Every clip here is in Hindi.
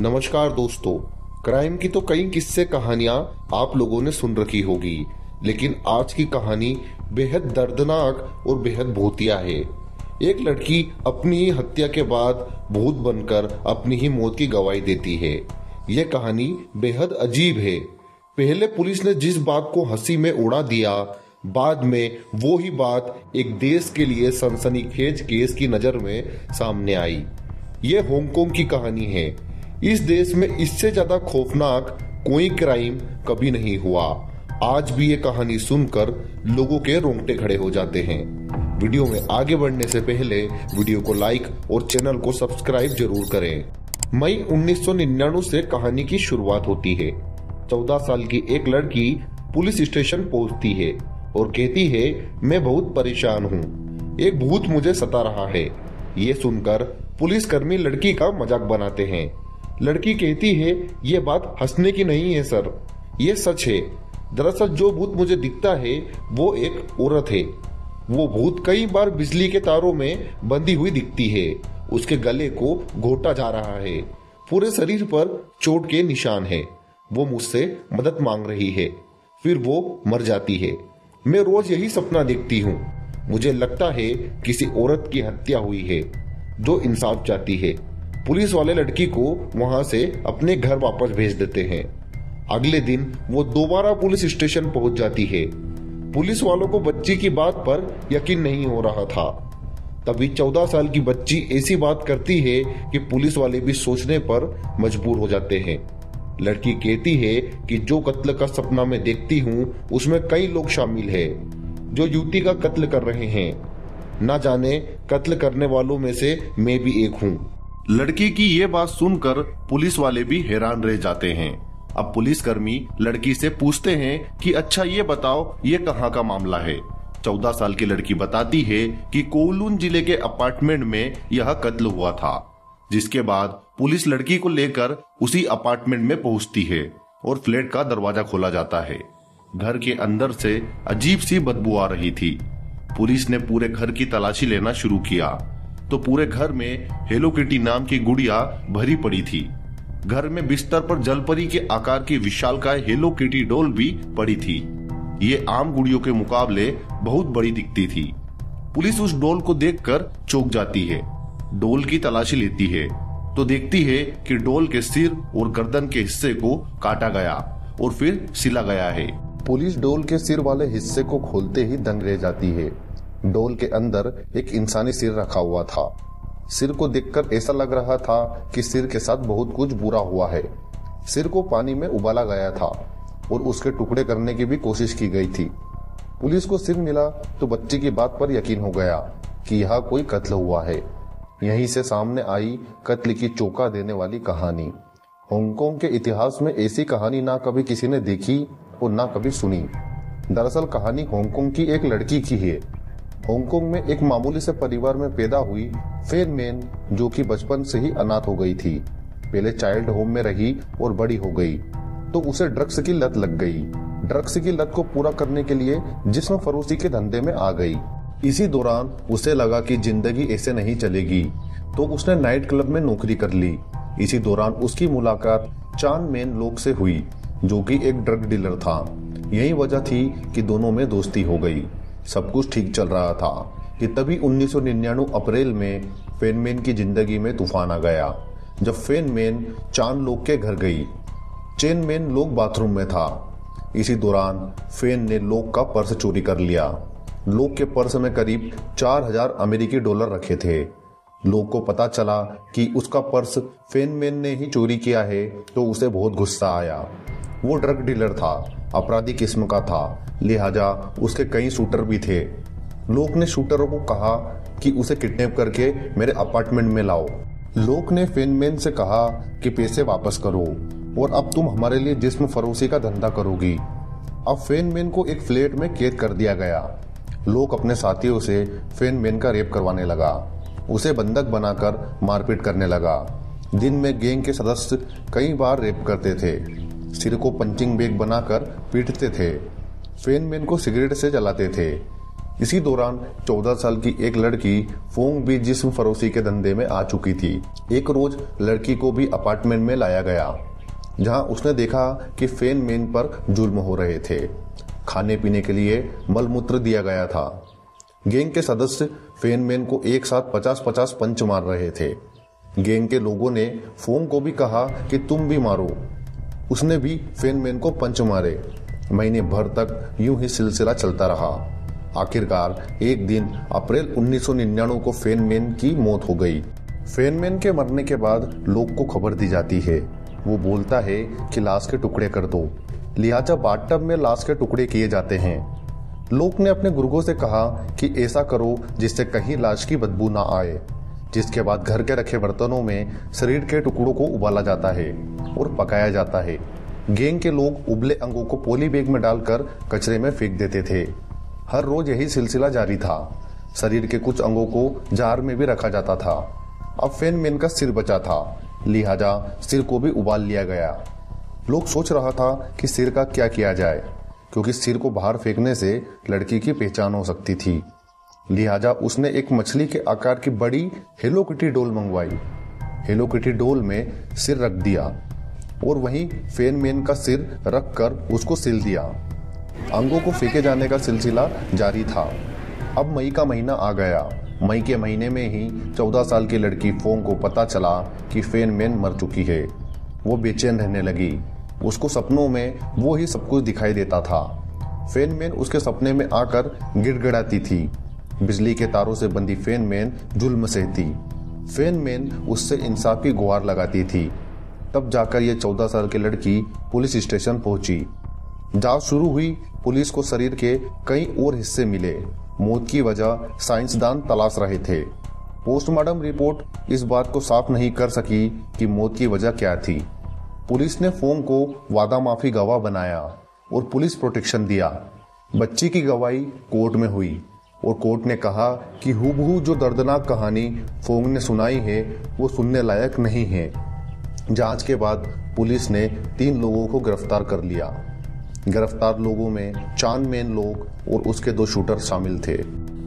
नमस्कार दोस्तों, क्राइम की तो कई किस्से कहानियाँ आप लोगों ने सुन रखी होगी, लेकिन आज की कहानी बेहद दर्दनाक और बेहद भूतिया है। एक लड़की अपनी ही हत्या के बाद भूत बनकर अपनी ही मौत की गवाही देती है। यह कहानी बेहद अजीब है। पहले पुलिस ने जिस बात को हँसी में उड़ा दिया, बाद में वो ही बात एक देश के लिए सनसनीखेज केस की नज़र में सामने आई। ये हांगकांग की कहानी है। इस देश में इससे ज़्यादा खौफनाक कोई क्राइम कभी नहीं हुआ। आज भी ये कहानी सुनकर लोगों के रोंगटे खड़े हो जाते हैं। वीडियो में आगे बढ़ने से पहले वीडियो को लाइक और चैनल को सब्सक्राइब ज़रूर करें। मई 1999 से कहानी की शुरुआत होती है। 14 साल की एक लड़की पुलिस स्टेशन पहुँचती है और कहती है, मैं बहुत परेशान हूँ। एक भूत मुझे सता रहा है। ये सुनकर पुलिसकर्मी लड़की का मज़ाक बनाते हैं। लड़की कहती है, ये बात हंसने की नहीं है, सर। ये सच है। दरअसल जो भूत मुझे दिखता है, वो एक औरत है। वो भूत कई बार बिजली के तारों में बंधी हुई दिखती है। उसके गले को घोटा जा रहा है। पूरे शरीर पर चोट के निशान है। वो मुझसे मदद मांग रही है। फिर वो मर जाती है। मैं रोज यही सपना देखती हूँ। मुझे लगता है किसी औरत की हत्या हुई है। जो इंसाफ चाहती है। पुलिस वाले लड़की को वहाँ से अपने घर वापस भेज देते हैं। अगले दिन वो दोबारा पुलिस स्टेशन पहुँच जाती है। पुलिस वालों को बच्ची की बात पर यकीन नहीं हो रहा था। तभी चौदह साल की बच्ची ऐसी बात करती है कि पुलिस वाले भी सोचने पर मजबूर हो जाते हैं। लड़की कहती है कि जो कत्ल का सपना मैं देखती हूँ, उसमें कई लोग शामिल है, जो युवती का कत्ल कर रहे हैं। न जाने कत्ल करने वालों में से मैं भी एक हूँ। लड़की की ये बात सुनकर पुलिस वाले भी हैरान रह जाते हैं। अब पुलिसकर्मी लड़की से पूछते हैं कि अच्छा ये बताओ, ये कहाँ का मामला है? चौदह साल की लड़की बताती है कि कोलून ज़िले के अपार्टमेंट में यह कत्ल हुआ था, जिसके बाद पुलिस लड़की को लेकर उसी अपार्टमेंट में पहुँचती है और फ्लैट का दरवाज़ा खोला जाता है। घर के अंदर से अजीब सी बदबू आ रही थी। पुलिस ने पूरे घर की तलाशी लेना शुरू किया। तो पूरे घर में हेलो किटी नाम की गुड़िया भरी पड़ी थी। घर में बिस्तर पर जलपरी के आकार की विशाल का हेलो किटी डोल भी पड़ी थी। ये आम गुड़ियों के मुकाबले बहुत बड़ी दिखती थी। पुलिस उस डोल को देखकर चौक जाती है। डोल की तलाशी लेती है। तो देखती है कि डोल के सिर और गर्दन के हिस्से को काटा गया और फिर सिला गया है। पुलिस डोल के सिर वाले हिस्से को खोलते ही दंग रह जाती है। डोल के अंदर एक इंसानी सिर रखा हुआ था। सिर को देखकर ऐसा लग रहा था कि सिर के साथ बहुत कुछ बुरा हुआ है। सिर को पानी में उबाला गया था और उसके टुकड़े करने की भी कोशिश की गई थी। पुलिस को सिर मिला तो बच्चे की बात पर यकीन हो गया कि यह कोई कत्ल हुआ है। यहीं से सामने आई कत्ल की चौका देने वाली कहानी। हांगकांग के इतिहास में ऐसी कहानी ना कभी किसी ने देखी और ना कभी सुनी। दरअसल कहानी हांगकांग की एक लड़की की है। हांगकांग में एक मामूली से परिवार में पैदा हुई फेन मेन जो कि बचपन से ही अनाथ हो गई थी। पहले चाइल्ड होम में रही और बड़ी हो गई तो उसे ड्रग्स की लत लग गई। ड्रग्स की लत को पूरा करने के लिए जिसम फरोशी के धंधे में आ गई। इसी दौरान उसे लगा कि ज़िंदगी ऐसे नहीं चलेगी तो उसने नाइट क्लब में नौकरी कर ली। इसी दौरान उसकी मुलाकात चाँद मेन लोग से हुई, जो कि एक ड्रग डीलर था। यही वजह थी कि दोनों में दोस्ती हो गई। सब कुछ ठीक चल रहा था, कि तभी 1999 अप्रैल में फेनमैन की ज़िंदगी में तूफ़ान आ गया, जब फेनमैन चाँद लोग के घर गई। चेन मैन लोग बाथरूम में था। इसी दौरान फेन ने लोग का पर्स चोरी कर लिया। लोग के पर्स में करीब चार हज़ार अमेरिकी डॉलर रखे थे। लोग को पता चला कि उसका पर्स फेनमैन ने ही चोरी किया है तो उसे बहुत गुस्सा आया। वो ड्रग डीलर था। अपराधी किस्म का था। लिहाजा उसके कई शूटर भी थे। लोक ने शूटरों को कहा कि उसे किडनैप करके मेरे अपार्टमेंट में लाओ। लोक ने फेनमैन से कहा कि पैसे वापस करो और अब तुम हमारे लिए जिस्म फरोशी का धंधा करोगी। अब फेनमैन को एक फ्लैट में कैद कर दिया गया। लोक अपने साथियों से फेनमैन का रेप करवाने लगा। उसे बंधक बनाकर मारपीट करने लगा। दिन में गैंग के सदस्य कई बार रेप करते थे। सिर को पंचिंग बैग बनाकर पीटते थे। फेनमैन को सिगरेट से जलाते थे। इसी दौरान 14 साल की एक लड़की फोंग भी जिस्म फरोशी के धंधे में आ चुकी थी। एक रोज लड़की को भी अपार्टमेंट में लाया गया, जहाँ उसने देखा कि फेन मेन पर जुल्म हो रहे थे। खाने पीने के लिए मलमूत्र दिया गया था। गैंग के सदस्य फेन मेन को एक साथ पचास पचास पंच मार रहे थे। गैंग के लोगों ने फोंग को भी कहा कि तुम भी मारो। उसने भी फेन मेन को पंच मारे। महीने भर तक यूँ ही सिलसिला चलता रहा। आखिरकार एक दिन अप्रैल 1999 को फेनमैन की मौत हो गई। फेनमैन के मरने के बाद लोग को खबर दी जाती है। वो बोलता है कि लाश के टुकड़े कर दो। लिहाजा बाटब में लाश के टुकड़े किए जाते हैं। लोक ने अपने गुर्गों से कहा कि ऐसा करो जिससे कहीं लाश की बदबू ना आए। जिसके बाद घर के रखे बर्तनों में शरीर के टुकड़ों को उबाला जाता है और पकाया जाता है। गैंग के लोग उबले अंगों को पोली बैग में डालकर कचरे में फेंक देते थे। हर रोज यही सिलसिला जारी था। शरीर के कुछ अंगों को जार में भी रखा जाता था। अब फेन मेन का सिर बचा था। लिहाजा सिर को भी उबाल लिया गया। लोग सोच रहा था कि सिर का क्या किया जाए, क्योंकि सिर को बाहर फेंकने से लड़की की पहचान हो सकती थी। लिहाजा उसने एक मछली के आकार की बड़ी हेलो किटी डोल मंगवाई। हेलो किटी डोल में सिर रख दिया और वहीं फेन मेन का सिर रख कर उसको सिल दिया। अंगों को फेंके जाने का सिलसिला जारी था। अब मई का महीना आ गया। मई के महीने में ही चौदह साल की लड़की फोंग को पता चला कि फेन मेन मर चुकी है। वो बेचैन रहने लगी। उसको सपनों में वो ही सब कुछ दिखाई देता था। फेन मैन उसके सपने में आकर गिड़गिड़ाती थी। बिजली के तारों से बंधी फेन मैन जुल्म सहती फेन मैन उससे इंसाफ की गुहार लगाती थी। तब जाकर यह चौदह साल की लड़की पुलिस स्टेशन पहुँची। जाँच शुरू हुई, पुलिस को शरीर के कई और हिस्से मिले। मौत की वजह साइंसदान तलाश रहे थे। पोस्टमार्टम रिपोर्ट इस बात को साफ़ नहीं कर सकी कि मौत की वजह क्या थी। पुलिस ने फोम को वादा माफ़ी गवाह बनाया और पुलिस प्रोटेक्शन दिया। बच्ची की गवाही कोर्ट में हुई। और कोर्ट ने कहा कि हुबहू जो दर्दनाक कहानी फोंग ने सुनाई है, वो सुनने लायक नहीं है। जाँच के बाद पुलिस ने तीन लोगों को गिरफ़्तार कर लिया। गिरफ़्तार लोगों में चाँद मेन लोग और उसके दो शूटर शामिल थे।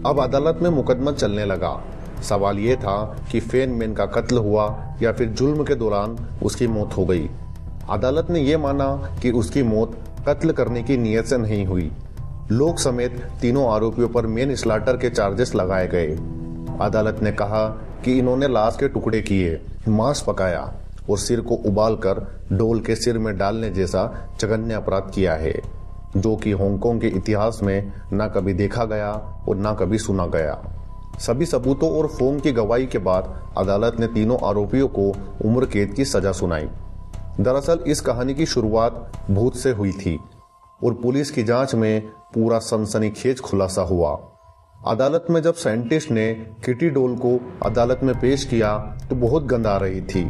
अब अदालत में मुकदमा चलने लगा। सवाल ये था कि फेन मेन का कत्ल हुआ या फिर जुल्म के दौरान उसकी मौत हो गई। अदालत ने यह माना कि उसकी मौत कत्ल करने की नीयत से नहीं हुई। लोग समेत तीनों आरोपियों पर मेन स्लाटर के चार्जेस लगाए गए। अदालत ने कहा कि इन्होंने लाश के टुकड़े किए, मांस पकाया और सिर को उबालकर डोल के सिर में डालने जैसा जघन्य अपराध किया है, जो कि हांगकांग के इतिहास में न कभी देखा गया और न कभी सुना गया। सभी सबूतों और फोम की गवाही के बाद अदालत ने तीनों आरोपियों को उम्र कैद की सजा सुनाई। दरअसल इस कहानी की शुरुआत भूत से हुई थी। और पुलिस की जाँच में पूरा सनसनीखेज खुलासा हुआ। अदालत में जब साइंटिस्ट ने किटी डोल को अदालत में पेश किया तो बहुत गंद आ रही थी,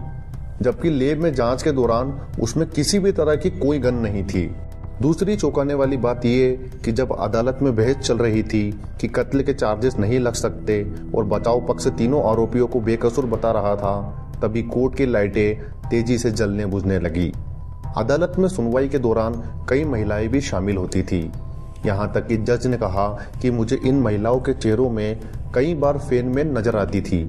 जबकि लेब में जाँच के दौरान उसमें किसी भी तरह की कोई गन नहीं थी। दूसरी चौंकाने वाली बात यह कि जब अदालत में बहस चल रही थी कि कत्ल के चार्जेस नहीं लग सकते और बचाव पक्ष तीनों आरोपियों को बेकसूर बता रहा था, तभी कोर्ट की लाइटें तेज़ी से जलने बुझने लगी। अदालत में सुनवाई के दौरान कई महिलाएँ भी शामिल होती थी। यहाँ तक कि जज ने कहा कि मुझे इन महिलाओं के चेहरों में कई बार फेनमैन नज़र आती थी।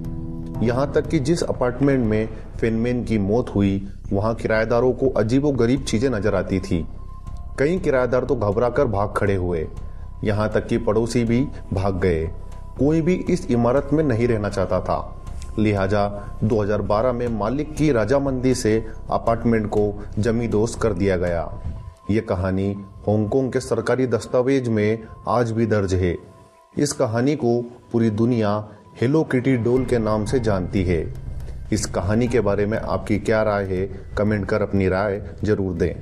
यहाँ तक कि जिस अपार्टमेंट में फेनमैन की मौत हुई, वहाँ किराएदारों को अजीबो गरीब चीज़ें नज़र आती थी। कई किराएदार तो घबराकर भाग खड़े हुए। यहाँ तक कि पड़ोसी भी भाग गए। कोई भी इस इमारत में नहीं रहना चाहता था। लिहाजा 2012 में मालिक की राजामंदी से अपार्टमेंट को जमींदोज कर दिया गया। ये कहानी हांगकांग के सरकारी दस्तावेज़ में आज भी दर्ज है। इस कहानी को पूरी दुनिया हेलो किटी डोल के नाम से जानती है। इस कहानी के बारे में आपकी क्या राय है, कमेंट कर अपनी राय ज़रूर दें।